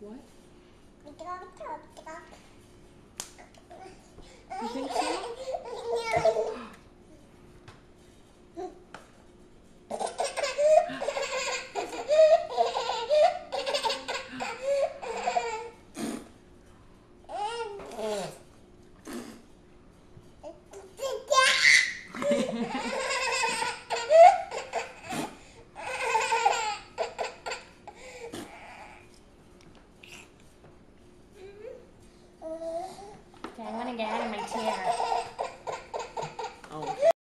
What? You think so? tear.